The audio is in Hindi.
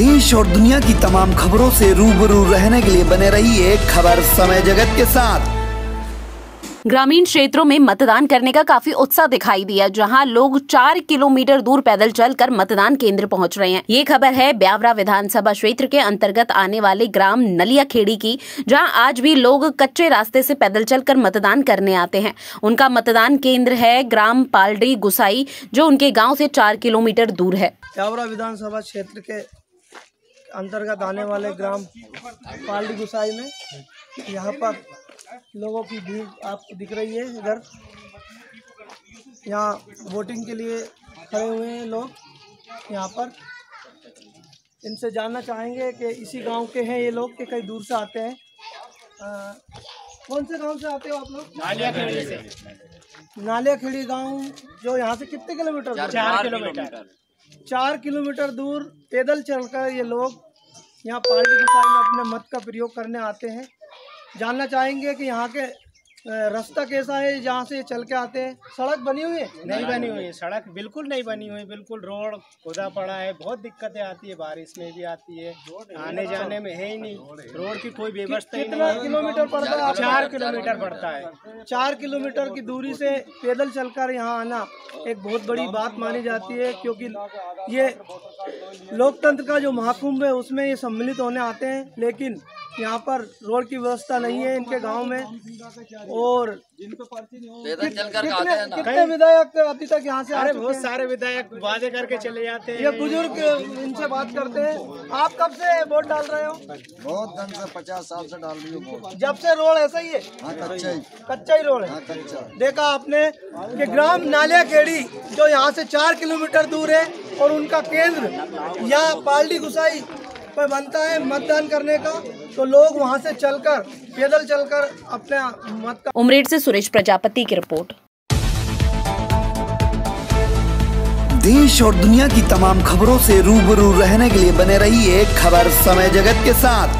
देश और दुनिया की तमाम खबरों से रूबरू रहने के लिए बने रहिए खबर समय जगत के साथ। ग्रामीण क्षेत्रों में मतदान करने का काफ़ी उत्साह दिखाई दिया जहाँ लोग चार किलोमीटर दूर पैदल चलकर मतदान केंद्र पहुँच रहे हैं। ये खबर है ब्यावरा विधानसभा क्षेत्र के अंतर्गत आने वाले ग्राम नलिया खेड़ी की जहाँ आज भी लोग कच्चे रास्ते से पैदल चलकर मतदान करने आते हैं। उनका मतदान केंद्र है ग्राम पालडी गुसाई जो उनके गाँव से चार किलोमीटर दूर है। ब्यावरा विधानसभा क्षेत्र के अंतर्गत आने वाले ग्राम पालडी गुसाई में यहाँ पर लोगों की भीड़ आपको दिख रही है इधर। यहाँ वोटिंग के लिए खड़े हुए हैं लोग यहाँ पर। इनसे जानना चाहेंगे कि इसी गाँव के हैं ये लोग कि कई दूर से आते हैं। अ, कौन से गाँव से आते हो आप लोग? नालिया खेड़ी से। नालिया खेड़ी गाँव जो यहाँ से कितने किलोमीटर? चार किलोमीटर। चार किलोमीटर दूर पैदल चलकर ये लोग यहाँ पार्टी के साथ अपने मत का प्रयोग करने आते हैं। जानना चाहेंगे कि यहाँ के रास्ता कैसा है? जहाँ से चल के आते हैं। सड़क बनी हुई है? नहीं बनी हुई है। सड़क बिल्कुल नहीं बनी हुई। बिल्कुल रोड खुदा पड़ा है। बहुत दिक्कतें आती है। बारिश में भी आती है। आने जाने में है ही नहीं। रोड की कोई व्यवस्था ही कितना किलोमीटर पड़ता है चार किलोमीटर पड़ता है। चार किलोमीटर की दूरी से पैदल चलकर यहाँ आना एक बहुत बड़ी बात मानी जाती है क्योंकि ये लोकतंत्र का जो महाकुंभ है उसमें ये सम्मिलित होने आते हैं। लेकिन यहाँ पर रोड की व्यवस्था नहीं है इनके गाँव में। और कितने कितने विधायक अभी तक यहाँ से आ अरे बहुत सारे विधायक वादे करके चले जाते हैं। ये बुज़ुर्ग इनसे बात करते हैं। आप कब से वोट डाल रहे हो? बहुत दिन से पचास साल से डाल रही हूँ जब से रोड ऐसा ही है? हाँ कच्चा ही। कच्चा ही रोड है। हाँ देखा आपने कि ग्राम नालिया खेड़ी जो यहाँ से चार किलोमीटर दूर है और उनका केंद्र यहाँ पालडी गुसाई पर बनता है मतदान करने का। तो लोग वहाँ से चलकर पैदल चलकर अपने मत का उमरेड से सुरेश प्रजापति की रिपोर्ट। देश और दुनिया की तमाम खबरों से रूबरू रहने के लिए बने रहिए खबर समय जगत के साथ।